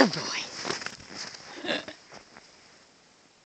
Good boy.